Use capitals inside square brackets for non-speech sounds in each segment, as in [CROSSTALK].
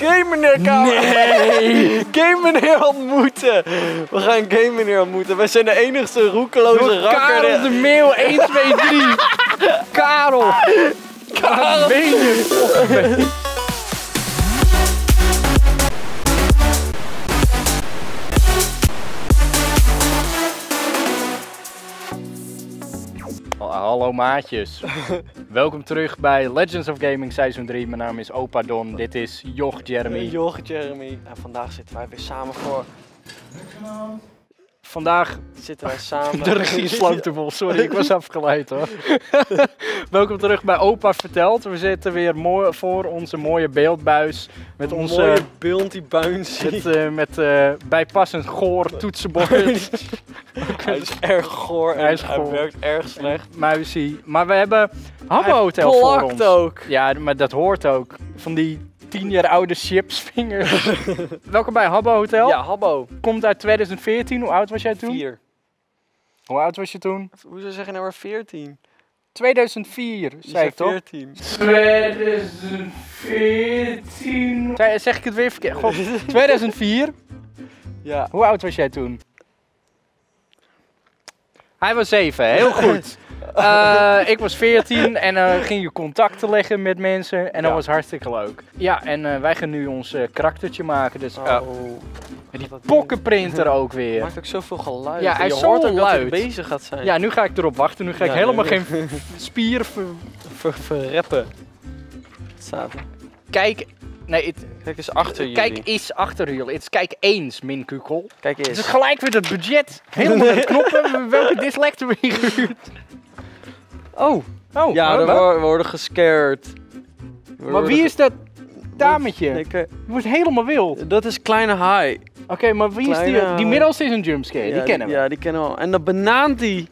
Game meneer Kamer. Nee! [LAUGHS] Game meneer ontmoeten. We gaan Game meneer ontmoeten. Wij zijn de enigste roekeloze rakker. Karel de Meeuw 1, 2, 3. Karel. Karel. meen Hallo maatjes. [LAUGHS] Welkom terug bij Legends of Gaming Seizoen 3. Mijn naam is Opa Don. Dit is Joch Jeremy. Joch Jeremy. En vandaag zitten wij weer samen voor. Vandaag Zitten wij [LAUGHS] samen. De regie sloot de bol, sorry, ik was [LAUGHS] afgeleid hoor. [LAUGHS] Welkom terug bij Opa Vertelt. We zitten weer mooi voor onze mooie beeldbuis. Met onze mooie Bouncy. met, eh, met eh, bijpassend goor toetsenbord. Hij is erg goor en Hij is hij goor. werkt erg slecht. Muisie. Maar we hebben Habbo Hij Hotel voor ons. ook. Ja, maar dat hoort ook. Van die tien jaar oude chipsvingers. [LAUGHS] Welkom bij Habbo Hotel. Ja, Habbo. Komt uit 2014. Hoe oud was jij toen? Vier. Hoe oud was je toen? Hoe zou je zeggen nou maar 14? 2004, zei ik toch? 14. 2014. Zei- Zeg ik het weer verkeerd? God, [LAUGHS] 2004. Ja. Hoe oud was jij toen? Hij was 7, heel goed. [LAUGHS] Eh, ik was 14 en dan ging je contacten leggen met mensen en dat Ja. was hartstikke leuk. Ja, en eh, wij gaan nu ons eh, karaktertje maken. Dus eh, Oh. die ding. pokkenprinter [LAUGHS] ook weer. maakt ook zoveel geluid. Ja, hij je hoort ook dat hij bezig gaat zijn. Ja, nu ga ik erop wachten. Nu ga ik helemaal nee, geen [LAUGHS] spier ver- Ver, verreppen. Wat staat er? Kijk, nee, het, Kijk eens achter jullie. kijk eens achter jullie. Het is kijk eens, min kukel. Kijk Het is eens. gelijk weer het budget. Helemaal met knoppen. [LAUGHS] Welke hebben we ingehuurd? Oh, Oh, ja, wat? we wo- we worden gescared. Maar worden wie is dat dametje? Nee, Je wordt helemaal wild. dat is Kleine Haai. Oké, maar wie is die? Die middelste is een jumpscare, die kennen we. Ja, die kennen we al. En dat banaantie.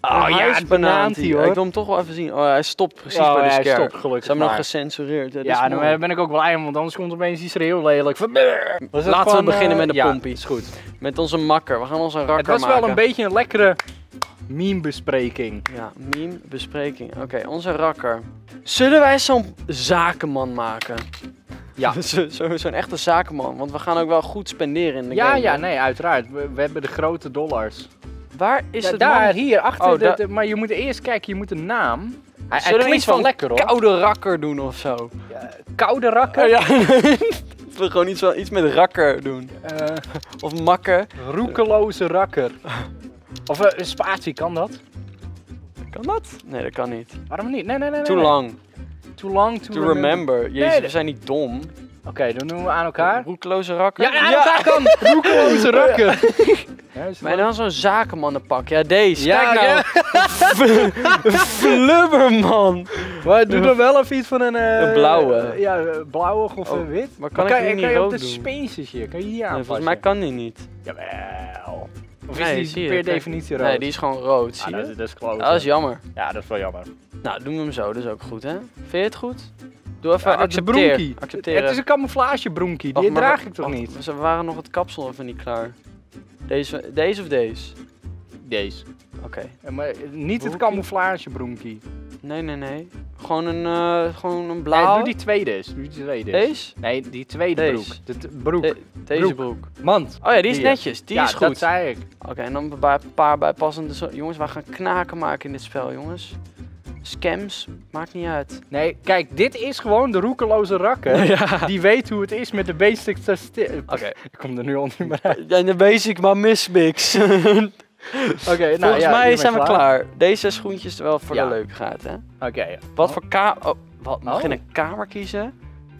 Oh ja, het banaantie, hoor. Ik wil hem toch wel even zien. Oh, hij stopt precies Oh, bij de ja, hij scare. stopt Ze gelukkig hebben nog gecensureerd. Ja, dan ben ik ook wel blij, want anders komt opeens iets heel lelijk. Laten we beginnen eh, met de ja, pompie. is goed. Met onze makker. We gaan onze rakker Het was maken. wel een beetje een lekkere meme-bespreking. Ja, meme bespreking. Oké, onze rakker. Zullen wij zo'n zakenman maken? Ja. [LAUGHS] Zo- zo- Zo'n echte zakenman. Want we gaan ook wel goed spenderen in de Ja, game. ja, hè? nee, uiteraard. We, we hebben de grote dollars. Waar is Ja, het daar, man? hier, achter. Oh, de, maar je moet eerst kijken, je moet een naam. Hij, hij Zullen we iets van lekker hoor. koude rakker doen of zo? Koude rakker. Oh, ja. [LAUGHS] We gewoon iets, iets met rakker doen. Eh, Of makker. roekeloze rakker. [LAUGHS] Of eh, een spatie, kan dat? Kan dat? Nee, dat kan niet. Waarom niet? Nee, nee, nee. nee, Too nee. long. Too long to, To remember. Jezus, Nee, we zijn niet dom. Oké, dan doen we aan elkaar. Roekeloze rakker? Ja, aan elkaar kan. [LAUGHS] Roekeloze. [LAUGHS] Ja, is het Maar dan zo'n zakenmannenpak. Ja, deze. Ja, Kijk nou. Flubberman. Maar doe dan wel even iets van een... eh, Een blauwe. eh, ja, blauwig of Oh, eh, wit. maar kan ik kan niet je rood op de doen? spaces hier, kan je hier Nee, aanpassen? volgens mij kan die niet. Jawel. Of Nee, is die per definitie rood? Nee, die is gewoon rood. Ah, Zie dat, je? is- dat is klote. Ah, dat is jammer. Ja, dat is wel jammer. Nou, doen we hem zo. Dat is ook goed, hè? Vind je het goed? Doe even Ja, dat is een accepteer. broekie. Accepteren. Het is een camouflage broenkie, die draag ik toch niet? We waren nog het kapsel even niet klaar. Deze, deze of deze? Deze. Oké. Ja, maar niet het camouflage broenkie. Nee, nee, nee. Gewoon een, eh, gewoon een Nee, blauw. doe die tweede. Doe die tweede. Deze? Nee, die tweede Deze. broek. De broek. De- deze broek. Mand. Oh ja, die is Die, netjes. Die ja, is goed. dat zei ik. Oké, en dan een paar bijpassende... Jongens, wij gaan knaken maken in dit spel, jongens. Scams, maakt niet uit. Nee, kijk, dit is gewoon de roekeloze rakker. [LAUGHS] ja. Die weet hoe het is met de basic. Oké. [LAUGHS] Ik kom er nu al niet meer uit. Ja, de basic maar mismix. [LAUGHS] [LAUGHS] Oké, nou Volgens ja, mij zijn we klaar. Deze schoentjes wel voor Ja. de leukigheid, hè? Oké. Wat voor kamer... Oh, wat, mag je Oh. een kamer kiezen?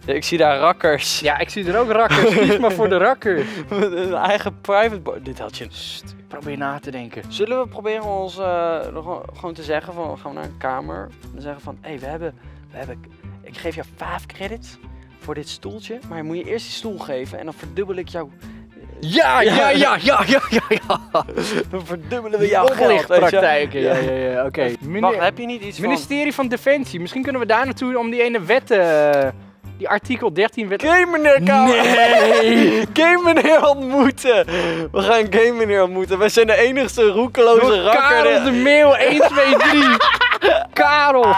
Ik zie daar rakkers. Ja, ik zie er ook rakkers. [LAUGHS] Kies maar voor de rakker. Met een eigen private bar. Dit had je... Sst, probeer na te denken. Zullen we proberen ons eh, gewoon te zeggen van... We gaan naar een kamer. En zeggen van... Hé, hey, we hebben... We hebben... Ik geef jou 5 credits voor dit stoeltje. Maar je moet je eerst die stoel geven. En dan verdubbel ik jou... Ja, ja, ja, ja, ja, ja, ja. Dan verdubbelen we jouw geld. Oplichtpraktijken, ja, ja, ja. Oké. Wacht, heb je niet iets. Ministerie van Defensie. Misschien kunnen we daar naartoe om die ene wet... eh, die artikel 13 wet... Game meneer Kamer. Nee. [LAUGHS] Game meneer ontmoeten. We gaan Game meneer ontmoeten. Wij zijn de enigste roekeloze rakker. Karel de Meeuw 1, 2, 3. Karel.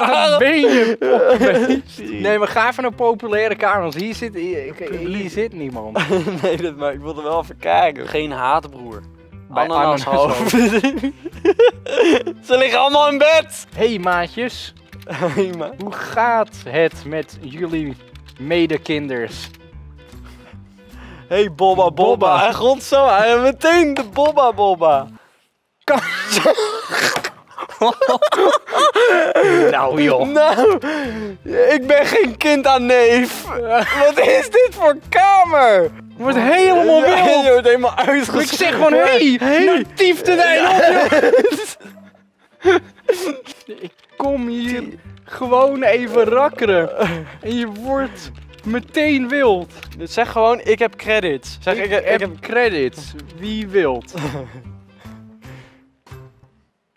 Waar ben je? [LAUGHS] Nee, maar ga even naar populaire kamers. Hier zit, hier, hier zit niemand. [LAUGHS] nee, dat, maar ik wilde wel even kijken. Geen haatbroer. Bij Ananashoofd. [LAUGHS] Ze liggen allemaal in bed. Hey maatjes, Hey, man. hoe gaat het met jullie medekinders? Hey Bobba Bobba. Bobba. Hij grond zo. Hij heeft meteen de Bobba Bobba. Kan... [LAUGHS] nou joh. Nou, ik ben geen kind aan neef. Wat is dit voor kamer? Wordt helemaal Ja, wild. Je wordt helemaal uitgeschreven. Ik zeg gewoon, hey, nou tief de dijn op, joh. [LAUGHS] Ik kom hier gewoon even rakkeren. En je wordt meteen wild. Zeg gewoon, ik heb credits. Zeg, ik, ik, heb heb... credits. Wie wilt?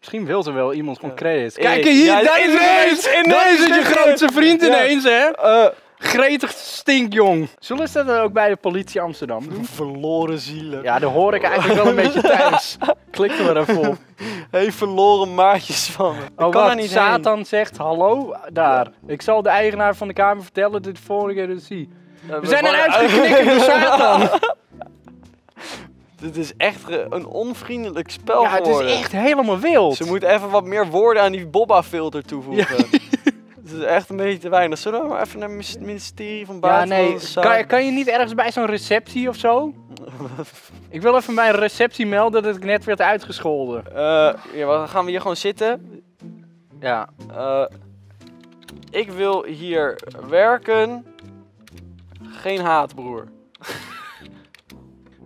Misschien wil er wel iemand. Ik- Kijk hier, ja, daar is ineens, Daar is het je grootste vriend Ja. ineens, hè? Eh, Gretig stinkjong. Zullen ze dat ook bij de politie Amsterdam doen? [LAUGHS] verloren zielen. Ja, daar hoor ik eigenlijk wel een beetje [LAUGHS] thuis. Klik er maar even op. [LAUGHS] Hey, verloren maatjes van me. Ik Oh, kan wacht. niet Satan zegt hallo daar. Ik zal de eigenaar van de kamer vertellen dat ik de volgende keer zie. heen. We zijn eruit geknikkerd door Satan. Dit is echt een onvriendelijk spel Ja, het geworden. is echt helemaal wild. Ze moeten even wat meer woorden aan die Bobba-filter toevoegen. [LAUGHS] Het is echt een beetje te weinig. Zullen we maar even naar het ministerie van Ja, Buitenlandse nee. Zaken? Kan, kan je niet ergens bij zo'n receptie of zo? [LAUGHS] ik wil even bij een receptie melden dat ik net werd uitgescholden. Eh, ja, dan gaan we hier gewoon zitten. Ja. Eh, ik wil hier werken. Geen haatbroer.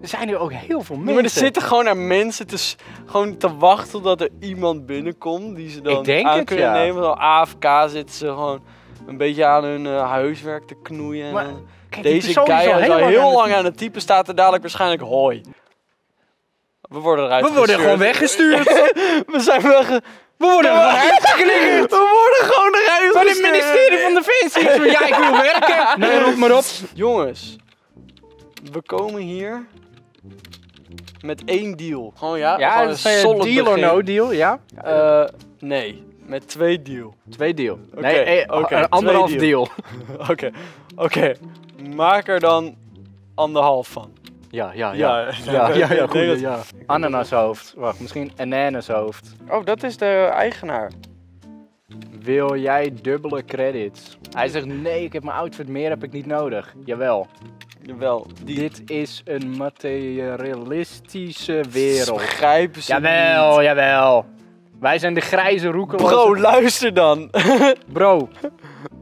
Er zijn nu ook heel veel mensen. maar er zitten gewoon naar mensen te, gewoon te wachten totdat er iemand binnenkomt die ze dan aan het, kunnen ja. nemen. Dan AFK zitten ze gewoon een beetje aan hun eh, huiswerk te knoeien. En Maar Kijk, Deze guy is al heel, lang aan het typen, staat er dadelijk waarschijnlijk hoi. We worden eruit We worden gestuurd. gewoon weggestuurd. [LAUGHS] We zijn wegge... We worden gewoon uitgeknikkerd. [LAUGHS] We worden gewoon eruit Van het ministerie van Defensie. Ja, ik wil werken. [LAUGHS] Nee, roep maar op. Jongens, we komen hier met één deal. Gewoon ja, Ja, dat een deal or begin. no deal, ja? Eh, nee, met twee deal. Twee deal. Oké, nee, eh, een anderhalf deal. [LAUGHS] Oké, oké. Maak er dan anderhalf van. Ja, ja, Ja, ja. [LAUGHS] Ja, ja, goed, ja. Ananashoofd. Wacht, misschien ananashoofd. Oh, dat is de eigenaar. Wil jij dubbele credits? Hij zegt nee, ik heb mijn outfit meer heb ik niet nodig. Jawel. Jawel, die Dit is een materialistische wereld. begrijpen ze Jawel, niet. jawel. Wij zijn de grijze roekeloze... Bro, luister dan. [LAUGHS] Bro,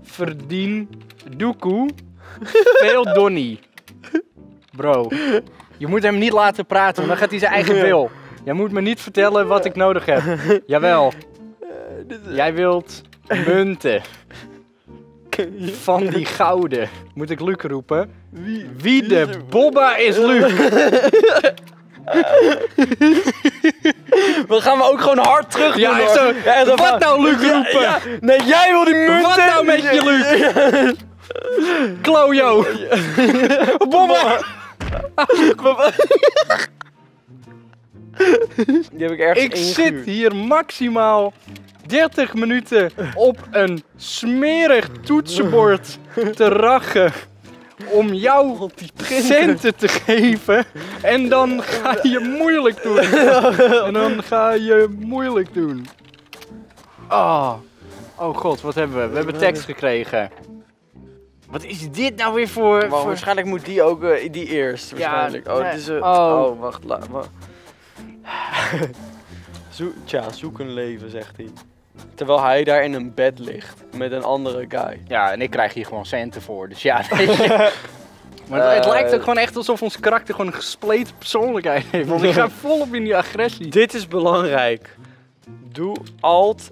verdien doekoe veel donnie. Bro, je moet hem niet laten praten, want dan gaat hij zijn eigen wil. [LAUGHS] Jij moet me niet vertellen wat ik nodig heb. Jawel, jij wilt munten. Van die gouden. Moet ik Luc roepen? Wie, Wie de bobba is Luc? [LAUGHS] We gaan we ook gewoon hard terug Ja, doen, hoor. zo. Ja, echt zo Wat van- nou, Luc roepen? ja. Nee, jij wil die munten. Wat nou met je, Luc? [LAUGHS] Klojo. Bobba. Die heb ik ergens Ik ingehuurd. zit hier maximaal 30 minuten op een smerig toetsenbord te rachen om jou centen te geven. En dan ga je moeilijk doen. En dan ga je moeilijk doen. Oh, oh god, wat hebben we? We hebben tekst gekregen. Wat is dit nou weer voor... Waarschijnlijk moet die ook, eh, die eerst waarschijnlijk. oh, nee. het is, eh, Oh. oh. wacht, la, wa- [LAUGHS] Zo, tja, zoek een leven, zegt hij. Terwijl hij daar in een bed ligt met een andere guy. Ja, en ik krijg hier gewoon centen voor, dus ja, weet [LAUGHS] je. [LAUGHS] Maar het, het Eh, lijkt ook gewoon echt alsof ons karakter gewoon een gespleten persoonlijkheid heeft. Want ik ga [LAUGHS] volop in die agressie. Dit is belangrijk. Doe Alt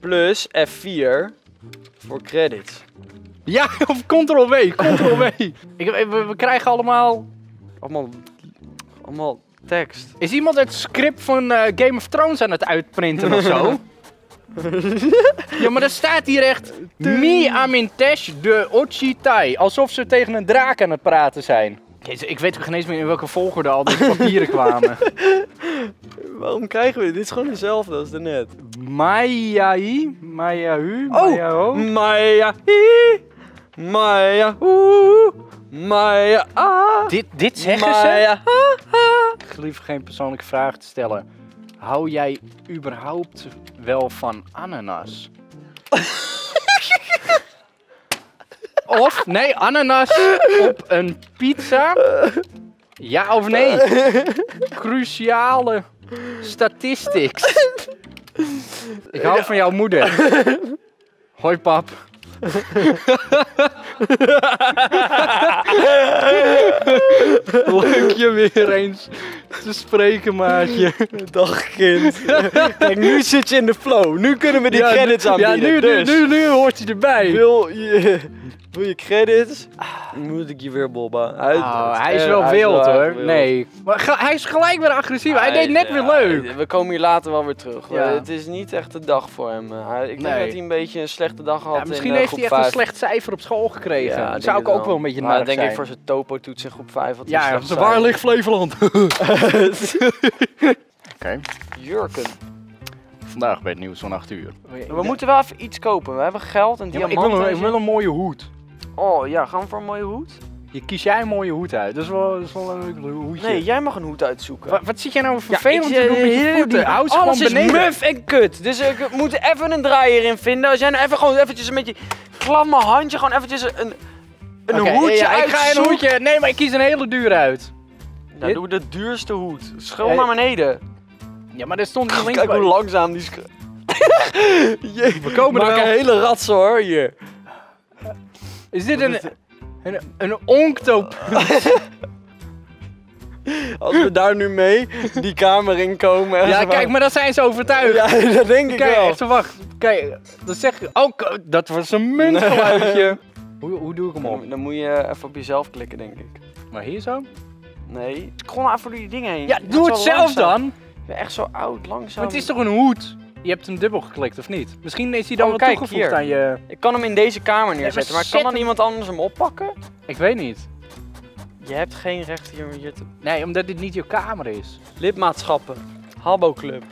plus F4 voor credits. Ja, of Ctrl-W, Ctrl-W. Ik, we, we krijgen allemaal... Allemaal, allemaal tekst. Is iemand het script van eh, Game of Thrones aan het uitprinten of zo? [LAUGHS] ja, maar er staat hier echt... Mi Amintesh de Ochitai. Alsof ze tegen een draak aan het praten zijn. Jezus, ik weet ook geen eens meer in welke volgorde al deze papieren kwamen. [LAUGHS] Waarom krijgen we dit? Dit is gewoon hetzelfde als daarnet. Maiai, Maiahu, Oh! Maiaho. Maya, hi, Maya, oeh, Maya, ah. Dit, dit zeggen ze? Ik geen persoonlijke vraag te stellen. Hou jij überhaupt wel van ananas? of, nee, ananas op een pizza? Ja of nee? Cruciale statistics. Ik hou van jouw moeder. Hoi pap. [LAUGHS] [LAUGHS] Leuk je weer eens te spreken, maatje. Dag kind. Kijk, nu zit je in de flow. Nu kunnen we die Ja, credits aanbieden. Ja, nu, nu, dus. nu, nu hoort hij erbij. Wil je, wil je credits? Moet ik je weer bobben. Hij, Oh, hij is eh, wel hij is wild wel hoor. wild. Nee. Maar hij is gelijk weer agressief. hij Hij- deed net weer ja, leuk. We komen hier later wel weer terug. Ja. Het is niet echt de dag voor hem. Eh, ik denk Nee. dat hij een beetje een slechte dag had Ja, misschien in eh, heeft groep hij echt een slecht cijfer op school gekregen. Ja, dat zou ik ook wel een beetje Maar naar denk zijn. ik voor zijn topo-toets in groep 5 had hij ja, waar ligt Flevoland? [LAUGHS] Oké. Jurken. Vandaag bij het nieuws van 8 uur. We moeten wel even iets kopen. We hebben geld en Ja, maar ik, diamanten. wil een, ik wil een mooie hoed. Oh ja, gaan we voor een mooie hoed? Je kies jij een mooie hoed uit. Dat is wel, dat is wel een leuk hoedje. Nee, jij mag een hoed uitzoeken. Wat, wat zit jij nou Ja, vervelend ik te doen met je voeten? die- Hou ze Alles gewoon is muf en kut. Dus ik moet even een draaier in vinden. Als jij nou even gewoon eventjes met je klamme handje gewoon eventjes een, een hoedje ja, ik ga een hoedje. Nee, maar ik kies een hele duur uit. Nou, doe de duurste hoed. Schil naar beneden. Ja, maar er stond [LAUGHS] hier links Kijk hoe langzaam die [LAUGHS] We komen er wel. een hele ratsen hoor, hier. Is dit een, een, een onctop? [LAUGHS] Als we daar nu mee die kamer in komen. en Ja, kijk, van- maar dat zijn ze overtuigd. Ja, [LAUGHS] dat denk ik Kijk, wel. zo, wacht. Kijk, dat zeg je. Oh, dat was een muntgeluidje. [LAUGHS] hoe, hoe doe ik hem op? Dan, dan moet je even op jezelf klikken, denk ik. Maar hier zo? Nee. Scroll nou even door die dingen heen. Ja, doe het zelf langzaam. dan. Ik ben echt zo oud, langzaam. Maar het is toch een hoed? Je hebt hem dubbel geklikt, of niet? Misschien is hij dan Oh, wel kijk, toegevoegd hier. aan je... Ik kan hem in deze kamer neerzetten, maar, kan dan hem- iemand anders hem oppakken? Ik weet niet. Je hebt geen recht hier, hier te... Nee, omdat dit niet je kamer is. Lidmaatschappen. Habbo Club.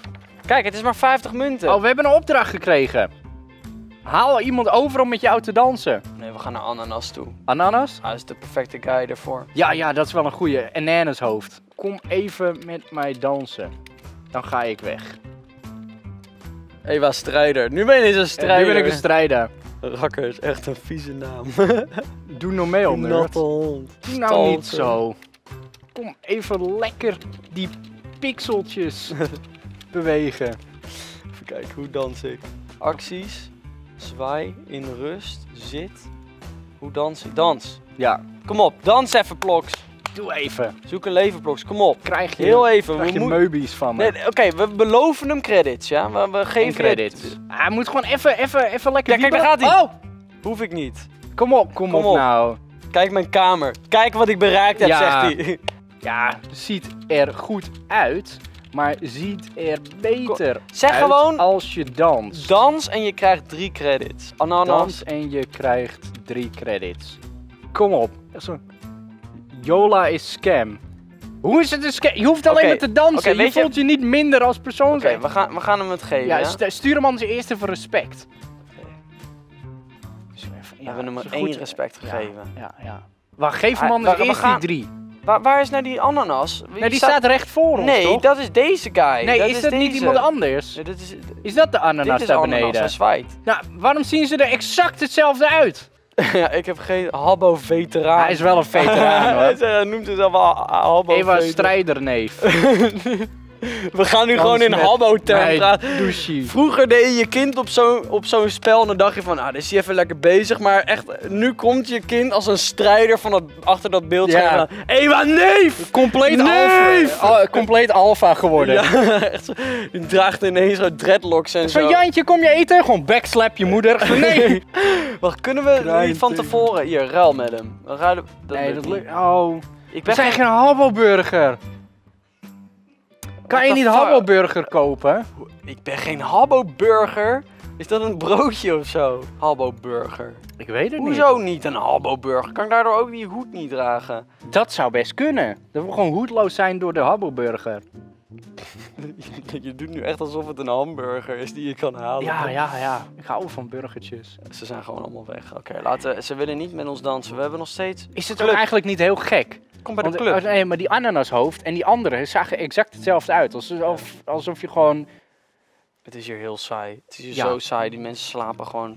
Kijk, het is maar 50 munten. Oh, we hebben een opdracht gekregen. Haal iemand over om met jou te dansen. Nee, we gaan naar Ananas toe. Ananas? Hij is de perfecte guy ervoor. Ja, ja, dat is wel een goeie. Ananashoofd. Kom even met mij dansen. Dan ga ik weg. Eva Strijder. Nu ben je eens een strijder. Nu ben ik een strijder. Rakker is echt een vieze naam. [LAUGHS] Doe normaal, nerd. Natte hond. Doe nou niet zo. Kom even lekker die pixeltjes [LAUGHS] bewegen. Even kijken, hoe dans ik? Acties. Zwaai. In rust. Zit. Hoe dans ik? Dans. Ja, Kom op, dans even, Ploks. Doe even. Zoek een leven, Ploks. Kom op. Krijg je, Heel even. krijg We je meubies van me. Nee, Oké, we beloven hem credits, ja? We, we geven credits. het- Hij moet gewoon even, even, even lekker Ja, kijk, daar gaat hij. Oh, Hoef ik niet. kom op, kom, Kom op, op. nou. Kijk mijn kamer. Kijk wat ik bereikt heb, Ja. zegt hij. [LAUGHS] Ja, ziet er goed uit, maar ziet er beter Zeg gewoon- als je danst. Dans en je krijgt drie credits. Ananas. Dans en je krijgt drie credits. Kom op. Yola is scam. Hoe is het een scam? Je hoeft alleen maar te dansen. je voelt je niet minder als persoon. Oké, we, gaan, we gaan hem het geven, ja, ja? stu- stuur hem anders eerst even respect. Dus even- we hebben hem één respect gegeven. Ja, ja. Maar geef hem Hij- anders eerst gaan- die drie. Waar, waar is nou die ananas? Nee, die staat recht voor ons, Nee, toch? dat is deze guy. nee, dat is dat niet iemand anders? Nee, dit is, Is dat de ananas dit is daar ananas, beneden? hij zwaait. Nou, waarom zien ze er exact hetzelfde uit? [LAUGHS] ja, ik heb geen Habbo-veteraan. Hij is wel een veteraan, [LAUGHS] hij hoor. hij noemt zichzelf wel Habbo. Eva strijderneef. [LAUGHS] [LAUGHS] We gaan nu gewoon in met- Habbo-term Nee, praten. douchie. Vroeger deed je je kind op zo'n op zo'n spel en dan dacht je van, ah, is hij even lekker bezig. Maar echt, nu komt je kind als een strijder van dat, achter dat beeldscherm. Ja. Eva, neef! Compleet Neef! alfa. al- compleet alfa geworden. Ja, [LAUGHS] echt draagt ineens zo dreadlocks en Zo, zo. Jantje, kom je eten? Gewoon backslap je moeder. [LAUGHS] Nee. Wacht, kunnen we niet van tevoren... Hier, ruil met hem. We nee, dat lukt. Oh. Ik We zijn geen... Habbo-burger. Kan je niet? Habbo-burger kopen? Ik ben geen Habbo-burger. Is dat een broodje of zo? Habbo-burger. Ik weet het Hoezo niet een Habbo-burger? Kan ik daardoor ook die hoed niet dragen? Dat zou best kunnen. Dat we gewoon hoedloos zijn door de Habbo-burger. [LAUGHS] je doet nu echt alsof het een hamburger is die je kan halen. Ja, ja, ja. Ik hou van burgertjes. Ze zijn gewoon allemaal weg. Oké, laten. Ze willen niet met ons dansen. We hebben nog steeds. Is het ook eigenlijk niet heel gek? Kom bij de club. eh, nee, maar die ananashoofd en die andere zagen exact hetzelfde uit. Alsof, alsof je gewoon... Het is hier heel saai. Het is hier Ja. zo saai. Die mensen slapen gewoon.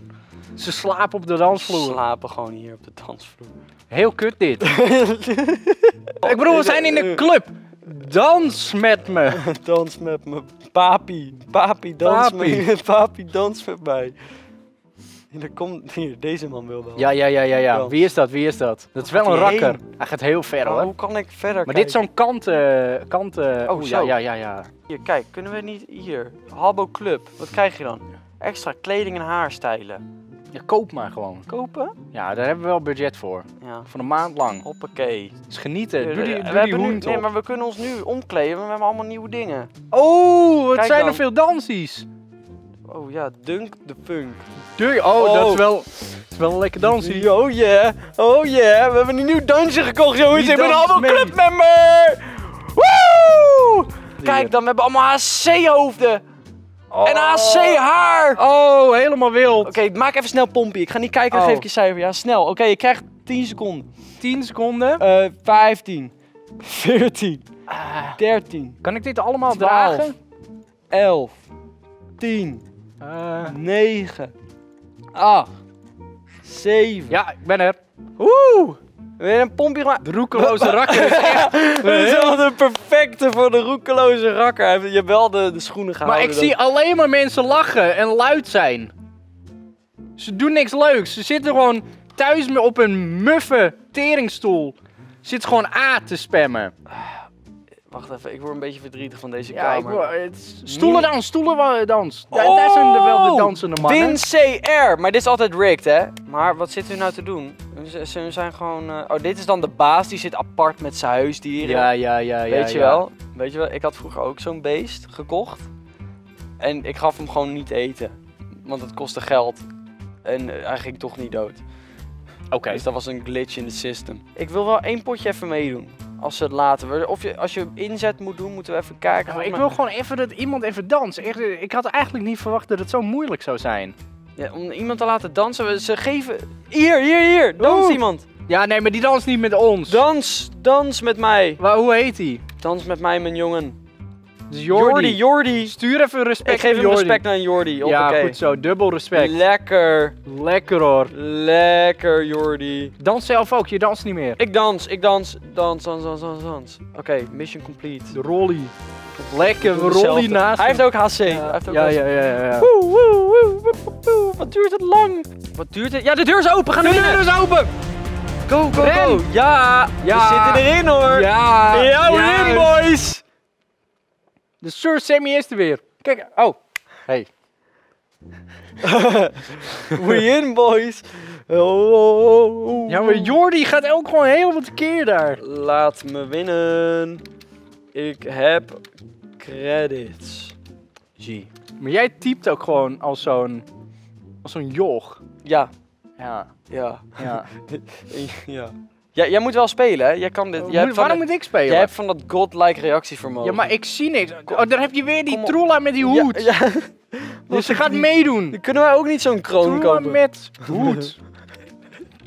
Ze slapen op de dansvloer. Slapen gewoon hier op de dansvloer. Heel kut dit. [LAUGHS] Ik bedoel, we zijn in de club. Dans met me. [LAUGHS] Dans met me. Papi. Papi, dans Papi. met [LAUGHS] Papi, dans met mij. En [LAUGHS] er komt. Hier, deze man wil wel. Ja, ja, ja, ja, ja. Wie is dat? Wie is dat? Dat is wel een rakker. Hij gaat heel ver Oh, hoor. hoe kan ik verder Maar dit is zo'n kant... eh, kant eh, Oh, zo. ja, ja, ja, ja. Hier, kijk. Kunnen we niet... Hier. Habbo Club. Wat krijg je dan? Extra kleding en haarstijlen. Ja, koop maar gewoon. Kopen? Ja, daar hebben we wel budget voor. Ja. Voor een maand lang. Hoppakee. Dus genieten. Doe We die, doe die hebben nu, Nee, maar we kunnen ons nu omkleden. We hebben allemaal nieuwe dingen. Oh, wat Kijk zijn dan. er veel dansies. Oh ja, Dunk Funk. Doe je? Oh, Oh. dat is wel, is wel een lekker dansie. Oh yeah, oh yeah. We hebben een nieuw dansje gekocht, jongens. Ik ben allemaal clubmember. Woe! Kijk dan, we hebben allemaal HC-hoofden. En HC-haar. Oké, Oh, helemaal wild. maak even snel pompie. Ik ga niet kijken, dan Oh. geef ik je cijfer. Ja, snel. Oké, je krijgt 10 seconden. 10 seconden. Eh 15, 14, Ah, 13, kan ik dit allemaal 12. dragen? 11, 10, Eh, 9, 8, 7. ja, ik ben er. Woe! Weer een pompje gemaakt. De roekeloze rakker is echt... [LAUGHS] Dat is wel de perfecte voor de roekeloze rakker. Je hebt wel de, de schoenen gehouden. Maar ik zie alleen maar mensen lachen en luid zijn. Ze doen niks leuks. Ze zitten gewoon thuis me- op een muffe teringstoel. Zitten gewoon A te spammen. Wacht even, ik word een beetje verdrietig van deze Ja, ik, kamer. word- het is- stoelen dans, stoelen wa- dans. Ja, Oh! daar zijn de, wel de dansende mannen. Win CR, maar dit is altijd rigged, hè? Maar wat zitten we nou te doen? Ze, ze zijn gewoon... eh, Oh, dit is dan de baas, die zit apart met zijn huisdieren. Ja, ja, ja, ja. Weet je wel? Weet je wel, ik had vroeger ook zo'n beest gekocht. En ik gaf hem gewoon niet eten. Want het kostte geld. En eh, hij ging toch niet dood. Oké. Dus dat was een glitch in de system. Ik wil wel één potje even meedoen. Als ze het laten. Of je, als je inzet moet doen, moeten we even kijken. Maar ik wil gewoon even dat iemand even danst. Eh, ik had eigenlijk niet verwacht dat het zo moeilijk zou zijn. Ja, om iemand te laten dansen. Ze geven... Hier, hier, hier. Dans Oeh. iemand. Ja, nee, maar die danst niet met ons. Dans. Dans met mij. Maar hoe heet hij? Dans met mij, mijn jongen. Dus Jordi, Jordi. Jordi. Stuur even respect Ik geef hem Jordi. respect aan Jordi. Ja, goed zo. Dubbel respect. Lekker. Lekker hoor. Lekker, Jordi. Dans zelf ook, je danst niet meer. Ik dans, ik dans. Dans, dans, dans, dans, dans. Oké, mission complete. De rolly. Lekker, rolly naast Hij heeft ook HC. Hij Ja, heeft ook ja, HC. ja, ja, ja, ja. Woe, woe, woe. Wat duurt het lang? Wat duurt het? Ja, de deur is open. Gaan we De binnen. deur is open! Go, go, Ren. go. Ja, Ja. we zitten erin hoor. Ja! Juist. in, boys. De Sir Sammy is er weer. Kijk, oh. Hey. [LAUGHS] We in, boys. Oh. Ja, maar Jordi gaat ook gewoon helemaal tekeer daar. Laat me winnen. Ik heb credits. G. Maar jij typt ook gewoon als zo'n... Als zo'n joch. Ja, Ja. ja, ja. [LAUGHS] ja. Ja, jij moet wel spelen, hè? Jij kan dit. Jij Moet- hebt van waarom dat- moet ik spelen? Jij hebt van dat godlike reactievermogen. Ja, maar ik zie niks. Oh, daar heb je weer die trolla met die hoed. Ja, [LAUGHS] dus ze gaat meedoen. Dan kunnen wij ook niet zo'n kroon Trolla kopen. met [LAUGHS] hoed.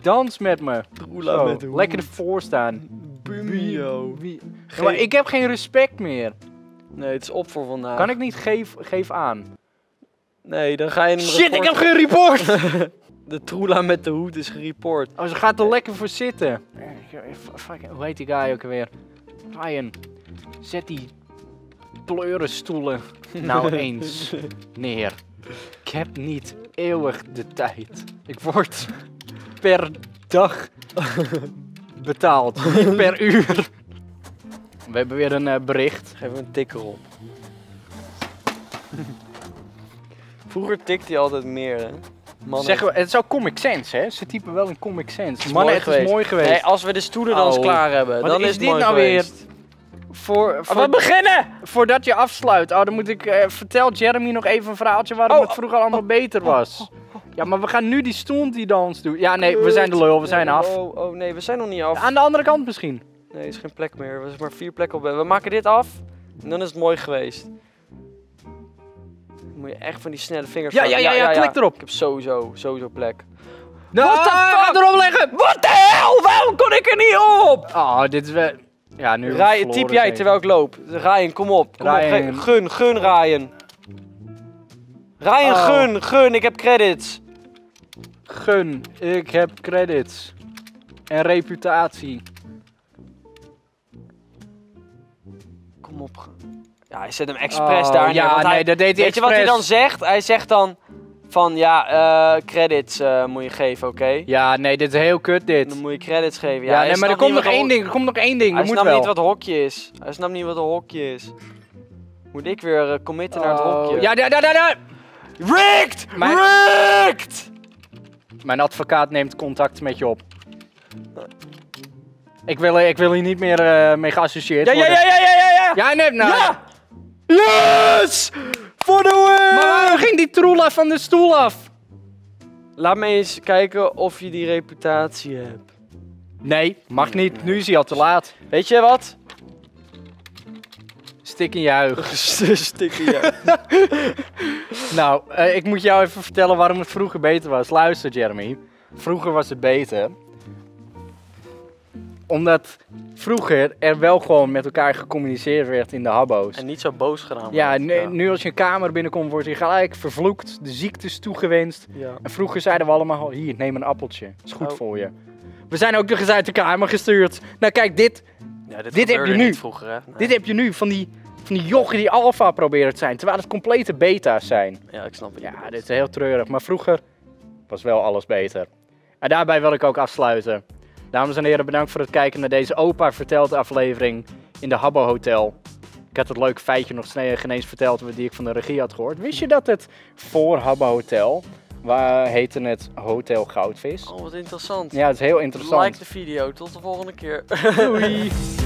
Dans met me. Troela met hoed. Lekker ervoor staan. Bumio. Ja, maar ik heb geen respect meer. Nee, het is op voor vandaag. Kan ik niet geef, geef aan? Nee, dan ga je Shit, ik heb geen report! [LAUGHS] De troela met de hoed is gereport. Oh, ze gaat er lekker voor zitten. Eh, fuck, Hoe heet die guy ook alweer? Ryan, zet die pleurenstoelen nou [LAUGHS] eens neer. Ik heb niet eeuwig de tijd. Ik word per dag [LAUGHS] betaald, per uur. We hebben weer een eh, bericht. Geef hem een tikker op. Vroeger tikte hij altijd meer, hè? Mannen, Zeggen we, het is ook Comic Sans, hè? Ze typen wel in Comic Sans. is Mannen, mooi het geweest. is mooi geweest. Nee, als we de stoelendans Oh. klaar hebben, Wat dan is is, het dit mooi nou weer? voor, Oh, voor, we beginnen! voordat je afsluit, oh, dan moet ik. eh, vertel Jeremy nog even een verhaaltje waarom Oh, het vroeger allemaal beter was. Ja, maar we gaan nu die stond die dans doen. Ja, nee, we zijn de lul, we zijn Nee, af. Oh, oh nee, we zijn nog niet af. Aan de andere kant misschien. Nee, er is geen plek meer. Er is maar vier plekken op. We maken dit af en dan is het mooi geweest. Moet je echt van die snelle vingers... Ja, ja, ja, ja, klik erop. Ik heb sowieso, sowieso plek. Nou, What the fuck? Erop leggen! What the hell? Waarom kon ik er niet op? Oh, dit is wel... Ja, nu Ryan, typ jij terwijl ik loop. Ryan, kom op. Kom Ryan. op. ge- Gun, gun Ryan. Ryan, Oh. gun, gun. Ik heb credits. Gun, ik heb credits. En reputatie. Kom op. Ja, hij zet hem expres Oh, daar neer. ja, want hij- nee, dat deed hij Weet je wat hij expres. dan zegt? Hij zegt dan van ja, eh, credits eh, moet je geven, oké? Ja, nee, dit is heel kut dit. Dan moet je credits geven. Ja, nee, maar er komt nog één ding. Er komt nog één ding. Hij snapt niet wat een hokje is. Hij snapt niet wat een hokje is. Moet ik weer eh, committen naar het Oh, hokje? Ja, daar, daar, daar, daar. Rigged! Mijn- Rigged! Mijn advocaat neemt contact met je op. Ik wil, ik wil hier niet meer mee geassocieerd Ja, ja, worden. ja, ja, ja, ja, ja! Ja, nee, nou... Ja! Yes! For the win! Maar waarom ging die troela van de stoel af? Laat me eens kijken of je die reputatie hebt. Nee, mag niet. Nu is hij al te laat. Weet je wat? Stik in je huig. [LAUGHS] Stikken, ja. [LAUGHS] Nou, eh, ik moet jou even vertellen waarom het vroeger beter was. Luister, Jeremy. Vroeger was het beter. Omdat vroeger er wel gewoon met elkaar gecommuniceerd werd in de habbo's. En niet zo boos gedaan. Ja, nu, nu als je een kamer binnenkomt, wordt je gelijk vervloekt, de ziektes toegewenst. Ja. En vroeger zeiden we allemaal, hier, neem een appeltje. is goed Oh. voor je. We zijn ook nog eens uit de kamer gestuurd. Nou kijk, dit, Ja, dit, Dit heb je nu. vroeger, hè? Nee. dit heb je nu van die, van die jochen die alfa proberen te zijn. Terwijl het complete beta's zijn. Ja, ik snap het. Ja, dit is heel treurig. Maar vroeger was wel alles beter. En daarbij wil ik ook afsluiten. Dames en heren, bedankt voor het kijken naar deze Opa Vertelt aflevering in de Habbo Hotel. Ik had het leuke feitje nog geen eens verteld die ik van de regie had gehoord. Wist je dat het voor Habbo Hotel, waar heette het Hotel Goudvis? Oh, wat interessant. Ja, het is heel interessant. Like de video. Tot de volgende keer. Doei! [LAUGHS]